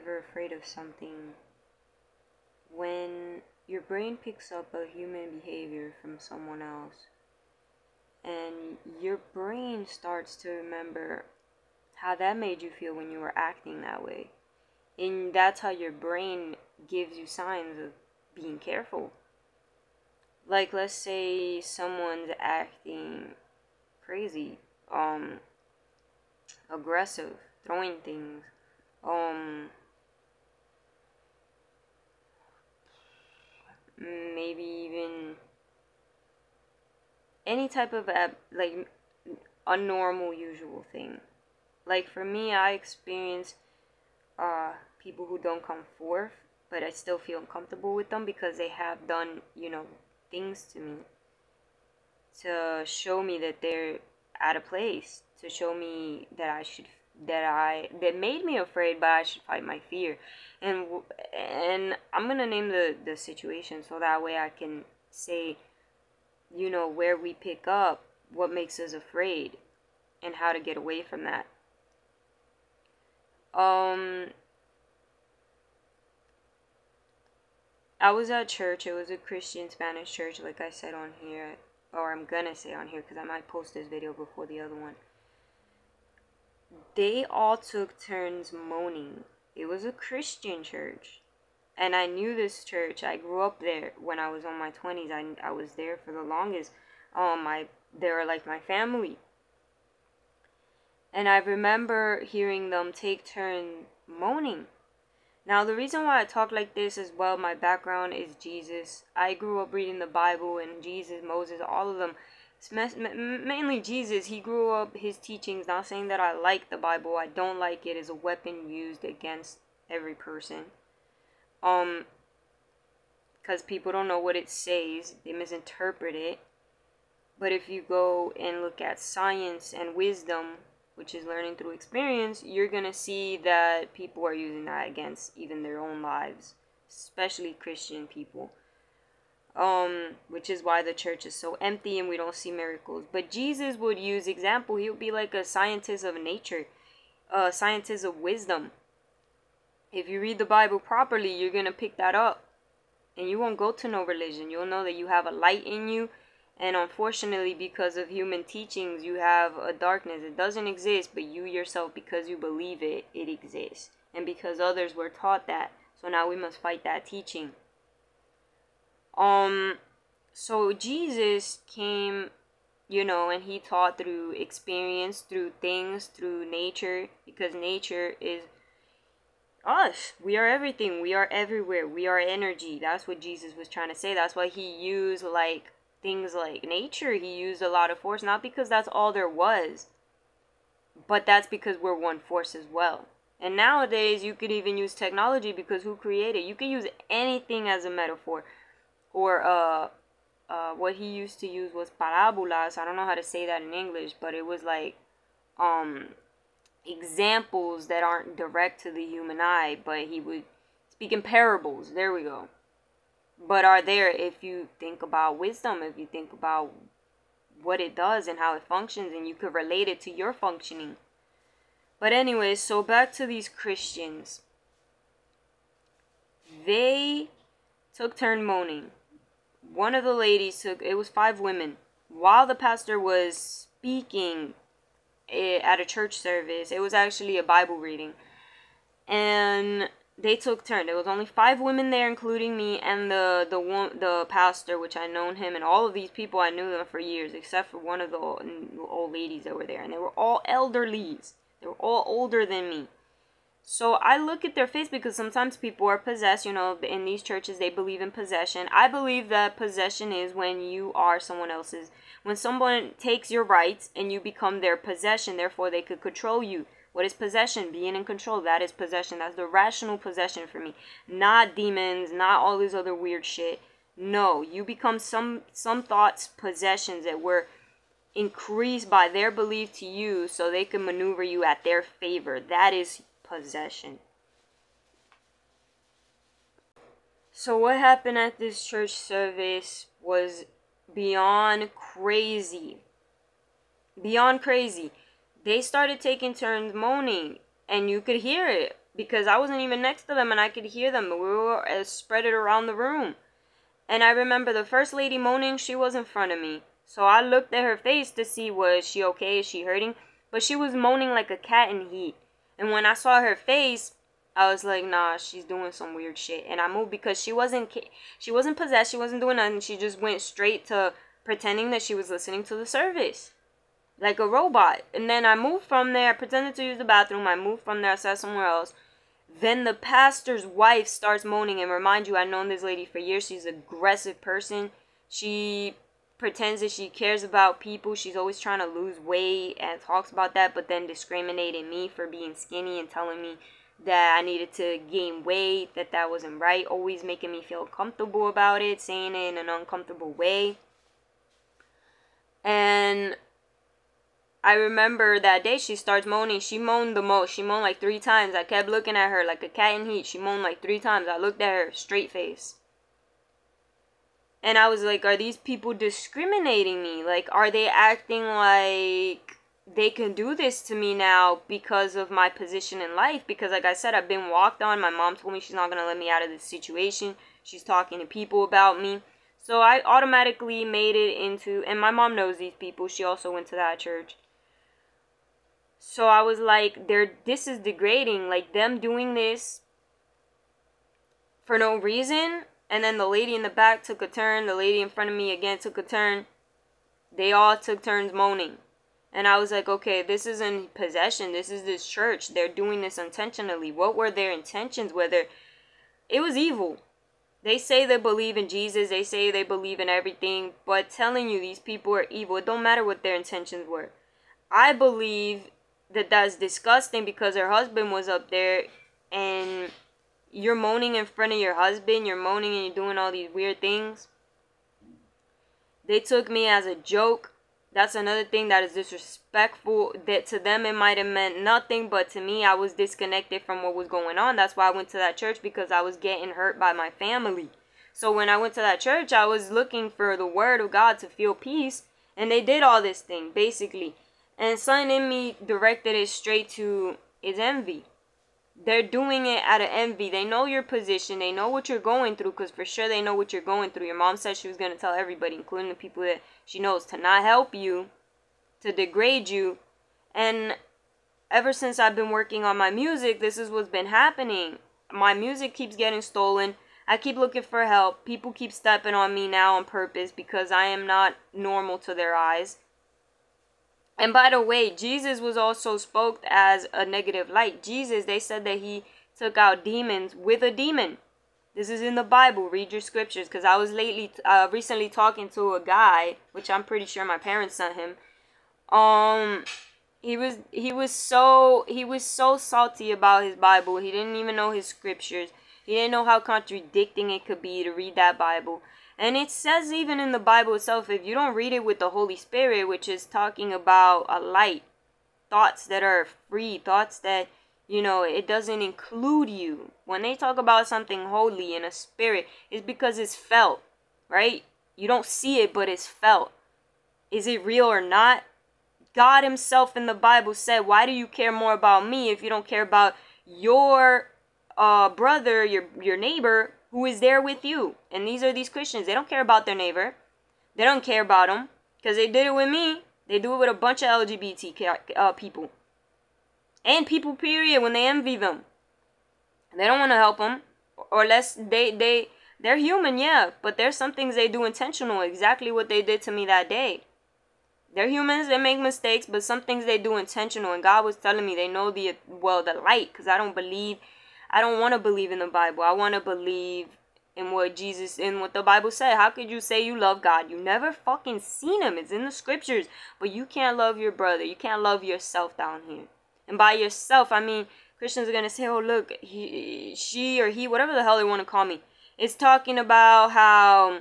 ever afraid of something, when your brain picks up a human behavior from someone else, and your brain starts to remember how that made you feel when you were acting that way. And that's how your brain gives you signs of being careful. Like let's say someone's acting crazy, um aggressive, throwing things, um maybe even any type of ab- like a normal usual thing. Like for me i experience uh people who don't come forth but i still feel uncomfortable with them because they have done you know things to me. To show me that they're out of place to show me that i should that i that made me afraid but i should fight my fear and and i'm gonna name the the situation so that way i can say you know where we pick up what makes us afraid and how to get away from that um I was at church. It was a Christian Spanish church, like I said on here, or I'm gonna say on here because I might post this video before the other one. They all took turns moaning. It was a Christian church, and I knew this church. I grew up there when I was on my 20s. I, I was there for the longest. Um, my they were like my family. And I remember hearing them take turn moaning now, the reason why I talk like this as well, my background is Jesus. I grew up reading the Bible and Jesus, Moses, all of them. Mainly Jesus. He grew up his teachings. Not saying that I like the Bible. I don't like it as a weapon used against every person. Um, because people don't know what it says, they misinterpret it. But if you go and look at science and wisdom, which is learning through experience, you're to see that people are using that against even their own lives, especially Christian people. Um, which is why the church is so empty and we don't see miracles. But Jesus would use example. He would be like a scientist of nature, a scientist of wisdom. If you read the Bible properly, you're to pick that up. And you won't go to no religion. You'll know that you have a light in you and unfortunately, because of human teachings, you have a darkness. It doesn't exist, but you yourself, because you believe it, it exists. And because others were taught that. So now we must fight that teaching. Um, so Jesus came, you know, and he taught through experience, through things, through nature, because nature is us. We are everything. We are everywhere. We are energy. That's what Jesus was trying to say. That's why he used like things like nature, he used a lot of force, not because that's all there was, but that's because we're one force as well. And nowadays, you could even use technology because who created? You can use anything as a metaphor. Or, uh, uh, what he used to use was parabolas. I don't know how to say that in English, but it was like, um, examples that aren't direct to the human eye, but he would speak in parables. There we go but are there if you think about wisdom, if you think about what it does and how it functions, and you could relate it to your functioning. But, anyways, so back to these Christians. They took turn moaning. One of the ladies took, it was five women, while the pastor was speaking eh, at a church service. It was actually a Bible reading. And they took turn. There was only five women there, including me and the the one the pastor, which I known him, and all of these people I knew them for years, except for one of the old, old ladies that were there, and they were all elderlies. They were all older than me. So I look at their face because sometimes people are possessed. You know, in these churches they believe in possession. I believe that possession is when you are someone else's. When someone takes your rights and you become their possession, therefore they could control you. What is possession? Being in control. That is possession. That's the rational possession for me. Not demons, not all this other weird shit. No, you become some some thoughts possessions that were increased by their belief to you so they can maneuver you at their favor. That is possession. So what happened at this church service was beyond crazy. Beyond crazy they started taking turns moaning and you could hear it because I wasn't even next to them and I could hear them. We were uh, spread it around the room. And I remember the first lady moaning, she was in front of me. So I looked at her face to see was she okay, is she hurting? But she was moaning like a cat in heat. And when I saw her face, I was like, nah, she's doing some weird shit. And I moved because she wasn't she wasn't possessed, she wasn't doing nothing. She just went straight to pretending that she was listening to the service. Like a robot. And then I moved from there, I pretended to use the bathroom, I moved from there, I sat somewhere else. Then the pastor's wife starts moaning and remind you I've known this lady for years. She's an aggressive person. She pretends that she cares about people. She's always trying to lose weight and talks about that, but then discriminating me for being skinny and telling me that I needed to gain weight, that that wasn't right, always making me feel comfortable about it, saying it in an uncomfortable way. And I remember that day she starts moaning. She moaned the most. She moaned like three times. I kept looking at her like a cat in heat. She moaned like three times. I looked at her straight face. And I was like, are these people discriminating me? Like, are they acting like they can do this to me now because of my position in life? Because, like I said, I've been walked on. My mom told me she's not going to let me out of this situation. She's talking to people about me. So I automatically made it into, and my mom knows these people. She also went to that church. So I was like, "They're this is degrading. Like them doing this for no reason and then the lady in the back took a turn. The lady in front of me again took a turn. They all took turns moaning. And I was like, okay, this isn't possession. This is this church. They're doing this intentionally. What were their intentions? Whether it was evil. They say they believe in Jesus. They say they believe in everything. But telling you these people are evil, it don't matter what their intentions were. I believe that that's disgusting because her husband was up there and you're moaning in front of your husband, you're moaning and you're doing all these weird things. They took me as a joke. That's another thing that is disrespectful. That to them it might have meant nothing, but to me I was disconnected from what was going on. That's why I went to that church because I was getting hurt by my family. So when I went to that church, I was looking for the word of God to feel peace, and they did all this thing basically. And something in me directed it straight to is envy they're doing it out of envy. They know your position. They know what you're going through because for sure they know what you're going through. Your mom said she was going to tell everybody, including the people that she knows, to not help you, to degrade you. And ever since I've been working on my music, this is what's been happening. My music keeps getting stolen. I keep looking for help. People keep stepping on me now on purpose because I am not normal to their eyes. And by the way, Jesus was also spoke as a negative light. Jesus, they said that he took out demons with a demon. This is in the Bible. Read your scriptures, because I was lately, uh, recently talking to a guy, which I'm pretty sure my parents sent him. Um, he was he was so he was so salty about his Bible. He didn't even know his scriptures. He didn't know how contradicting it could be to read that Bible. And it says even in the Bible itself, if you don't read it with the Holy Spirit, which is talking about a light, thoughts that are free, thoughts that, you know, it doesn't include you. When they talk about something holy in a spirit, it's because it's felt, right? You don't see it, but it's felt. Is it real or not? God Himself in the Bible said, Why do you care more about me if you don't care about your uh, brother, your, your neighbor, who is there with you. And these are these Christians. They don't care about their neighbor. They don't care about them because they did it with me. They do it with a bunch of LGBT uh, people. And people, period, when they envy them. They don't want to help them. Or less they, they, they're human, yeah. But there's some things they do intentional. Exactly what they did to me that day. They're humans. They make mistakes. But some things they do intentional. And God was telling me they know the, well, the light. Because I don't believe I don't want to believe in the Bible. I want to believe in what Jesus in what the Bible said. How could you say you love God? You never fucking seen him. It's in the scriptures. But you can't love your brother. You can't love yourself down here. And by yourself, I mean Christians are gonna say, "Oh, look, he, she, or he, whatever the hell they want to call me." It's talking about how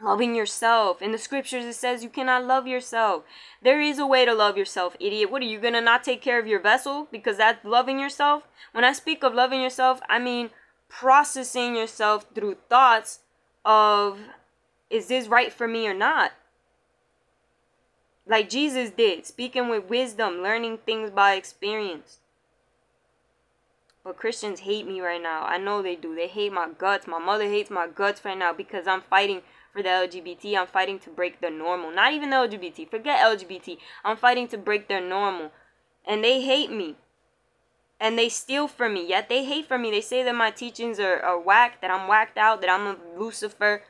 loving yourself. In the scriptures, it says you cannot love yourself. There is a way to love yourself, idiot. What are you gonna not take care of your vessel because that's loving yourself? When I speak of loving yourself, I mean processing yourself through thoughts of is this right for me or not? Like Jesus did, speaking with wisdom, learning things by experience. But Christians hate me right now. I know they do. They hate my guts. My mother hates my guts right now because I'm fighting for the LGBT. I'm fighting to break the normal. Not even the LGBT. Forget LGBT. I'm fighting to break their normal. And they hate me. And they steal from me. Yet they hate from me. They say that my teachings are, are whack, that I'm whacked out, that I'm a Lucifer.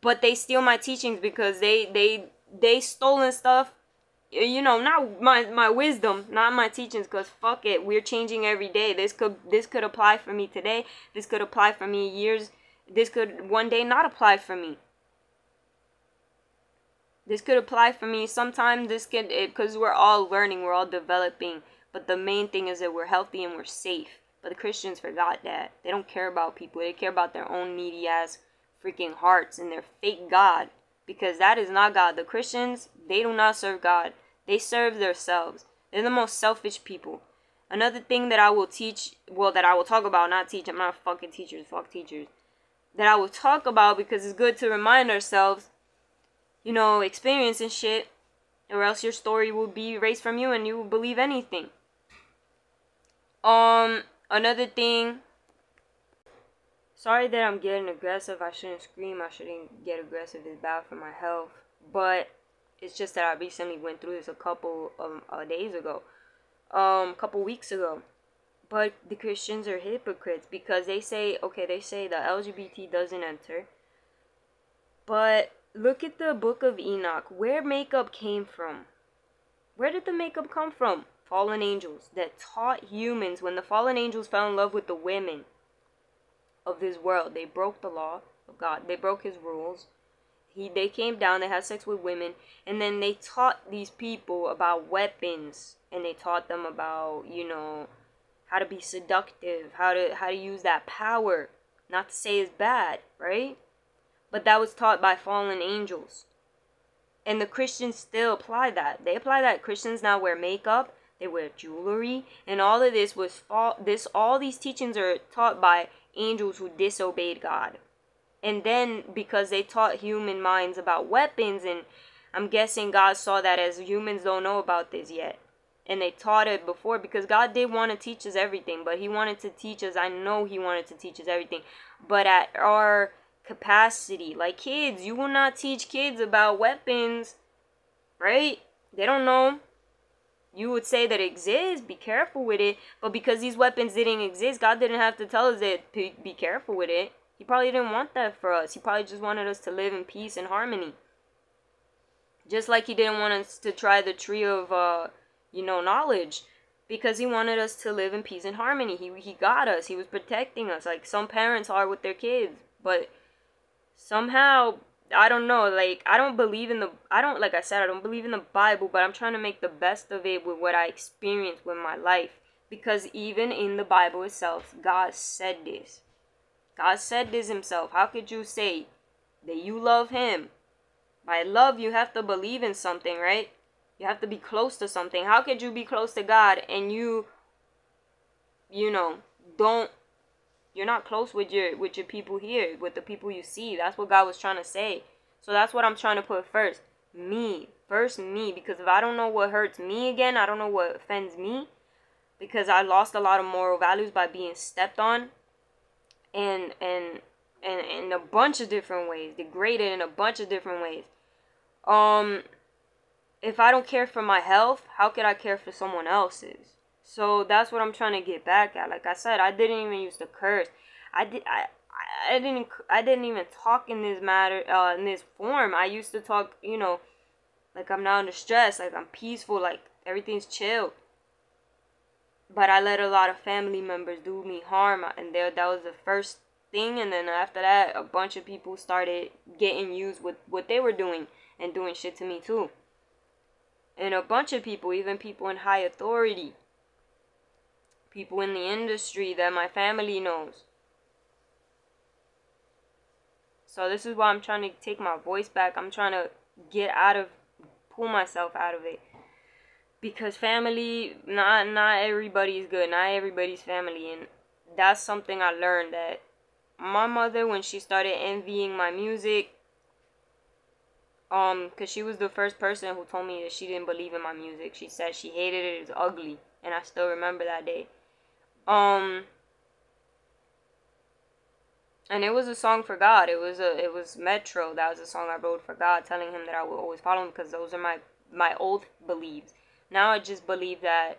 But they steal my teachings because they they they stolen stuff you know not my my wisdom not my teachings because fuck it we're changing every day this could this could apply for me today this could apply for me years this could one day not apply for me this could apply for me. Sometime this could because we're all learning we're all developing but the main thing is that we're healthy and we're safe. But the christians forgot that. They don't care about people. They care about their own needy ass freaking hearts and their fake god. Because that is not god. The christians they do not serve god. They serve themselves. They're the most selfish people. Another thing that I will teach, well, that I will talk about, not teach, I'm not fucking teachers, fuck teachers, that I will talk about because it's good to remind ourselves, you know, experience and shit, or else your story will be erased from you and you will believe anything. Um, another thing, sorry that I'm getting aggressive. I shouldn't scream, I shouldn't get aggressive. It's bad for my health. But it's just that I recently went through this a couple of uh, days ago, um, a couple weeks ago. But the Christians are hypocrites because they say, okay, they say the LGBT doesn't enter. But look at the book of Enoch, where makeup came from. Where did the makeup come from? Fallen angels that taught humans when the fallen angels fell in love with the women of this world. They broke the law of God, they broke his rules he they came down they had sex with women and then they taught these people about weapons and they taught them about you know how to be seductive how to how to use that power not to say it's bad right but that was taught by fallen angels. And the christians still apply that. They apply that christians now wear makeup they wear jewelry and all of this was fall this all these teachings are taught by angels who disobeyed god. And then because they taught human minds about weapons and i'm guessing god saw that as humans don't know about this yet. And they taught it before because god did want to teach us everything but he wanted to teach us i know he wanted to teach us everything. But at our capacity like kids you will not teach kids about weapons right they don't know you would say that it exists be careful with it but because these weapons didn't exist god didn't have to tell us that be careful with it he probably didn't want that for us. He probably just wanted us to live in peace and harmony. Just like he didn't want us to try the tree of, uh, you know, knowledge. Because he wanted us to live in peace and harmony. He, he got us. He was protecting us. Like some parents are with their kids. But somehow, I don't know. Like, I don't believe in the, I don't, like I said, I don't believe in the Bible. But I'm trying to make the best of it with what I experienced with my life. Because even in the Bible itself, God said this. God said this himself. How could you say that you love him? By love, you have to believe in something, right? You have to be close to something. How could you be close to God and you, you know, don't, you're not close with your, with your people here, with the people you see. That's what God was trying to say. So that's what I'm trying to put first. Me. First me. Because if I don't know what hurts me again, I don't know what offends me. Because I lost a lot of moral values by being stepped on and and and in a bunch of different ways, degraded in a bunch of different ways. Um, if I don't care for my health, how could I care for someone else's? So that's what I'm trying to get back at. Like I said, I didn't even use to curse. I did. I. I didn't. I didn't even talk in this matter. Uh, in this form. I used to talk. You know, like I'm not under stress. Like I'm peaceful. Like everything's chill but I let a lot of family members do me harm, and there that was the first thing. And then after that, a bunch of people started getting used with what they were doing and doing shit to me too. And a bunch of people, even people in high authority, people in the industry that my family knows. So this is why I'm trying to take my voice back. I'm trying to get out of, pull myself out of it. Because family not not everybody's good. Not everybody's family. And that's something i learned that my mother when she started envying my music um because she was the first person who told me that she didn't believe in my music. She said she hated it. It's ugly. And i still remember that day um and it was a song for God. It was a it was Metro. That was a song I wrote for God, telling him that I will always follow him because those are my my old beliefs. Now I just believe that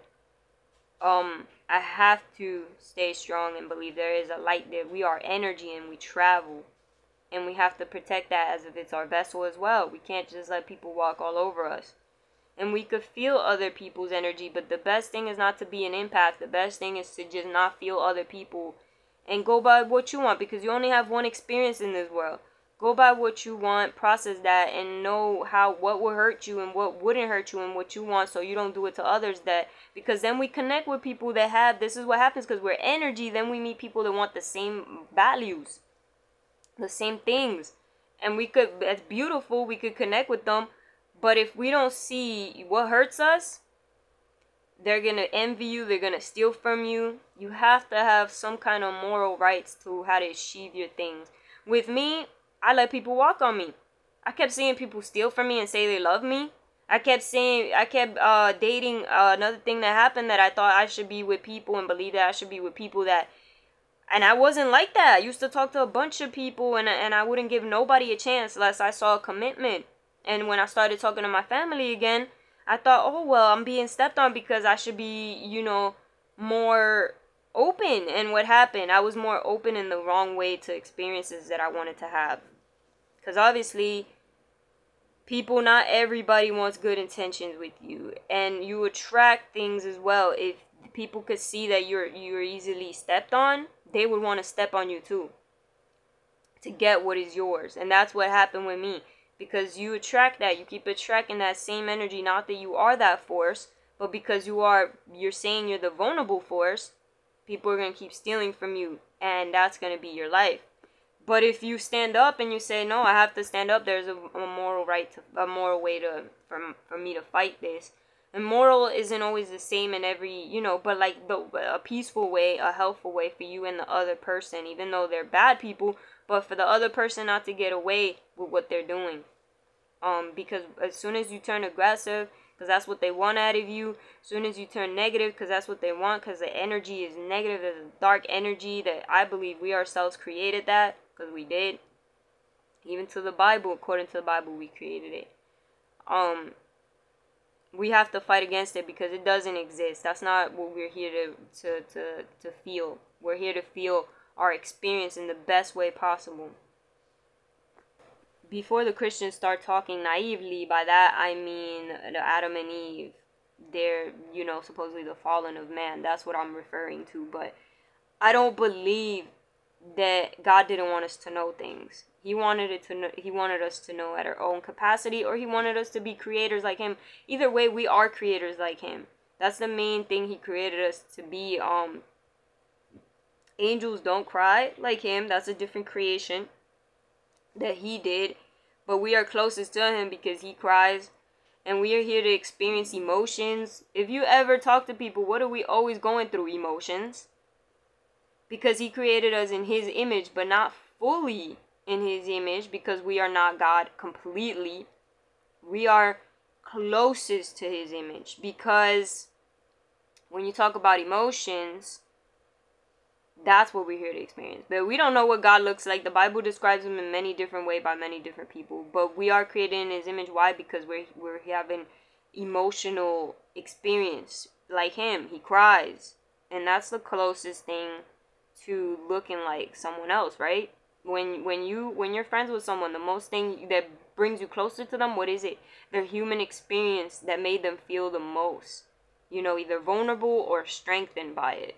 um I have to stay strong and believe there is a light there. We are energy and we travel. And we have to protect that as if it's our vessel as well. We can't just let people walk all over us. And we could feel other people's energy, but the best thing is not to be an empath. The best thing is to just not feel other people and go by what you want because you only have one experience in this world. Go by what you want, process that, and know how what will hurt you and what wouldn't hurt you and what you want, so you don't do it to others. That because then we connect with people that have this is what happens because we're energy. Then we meet people that want the same values, the same things, and we could. That's beautiful. We could connect with them, but if we don't see what hurts us, they're gonna envy you. They're gonna steal from you. You have to have some kind of moral rights to how to achieve your things. With me, I let people walk on me. I kept seeing people steal from me and say they love me. I kept saying I kept uh, dating uh, another thing that happened that I thought I should be with people and believe that I should be with people that and I wasn't like that. I used to talk to a bunch of people and and I wouldn't give nobody a chance unless I saw a commitment. And when I started talking to my family again, I thought, "Oh, well, I'm being stepped on because I should be, you know, more open." And what happened? I was more open in the wrong way to experiences that I wanted to have. Because obviously, people, not everybody wants good intentions with you. And you attract things as well. If people could see that you're you're easily stepped on, they would want to step on you too. To get what is yours. And that's what happened with me. Because you attract that. You keep attracting that same energy. Not that you are that force, but because you are you're saying you're the vulnerable force, people are gonna keep stealing from you. And that's gonna be your life. But if you stand up and you say no, I have to stand up. There's a, a moral right, to, a moral way to for for me to fight this. And moral isn't always the same in every, you know, but like the a peaceful way, a helpful way for you and the other person, even though they're bad people, but for the other person not to get away with what they're doing. Um, because as soon as you turn aggressive, because that's what they want out of you. As soon as you turn negative, because that's what they want, because the energy is negative, there's a dark energy that I believe we ourselves created that because we did. Even to the Bible, according to the Bible, we created it. Um, we have to fight against it because it doesn't exist. That's not what we're here to to to, to feel. We're here to feel our experience in the best way possible. Before the Christians start talking naively, by that I mean the Adam and Eve. They're, you know, supposedly the fallen of man. That's what I'm referring to. But I don't believe that God didn't want us to know things. He wanted it to know, he wanted us to know at our own capacity or he wanted us to be creators like him. Either way, we are creators like him. That's the main thing he created us to be um angels don't cry like him. That's a different creation that he did, but we are closest to him because he cries and we are here to experience emotions. If you ever talk to people, what are we always going through? Emotions because he created us in his image, but not fully in his image because we are not God completely. We are closest to his image because when you talk about emotions, that's what we're here to experience. But we don't know what God looks like. The Bible describes him in many different ways by many different people. But we are created in his image. Why? Because we're we're having emotional experience like him. He cries. And that's the closest thing to looking like someone else, right? When when you when you're friends with someone, the most thing that brings you closer to them, what is it? Their human experience that made them feel the most. You know, either vulnerable or strengthened by it.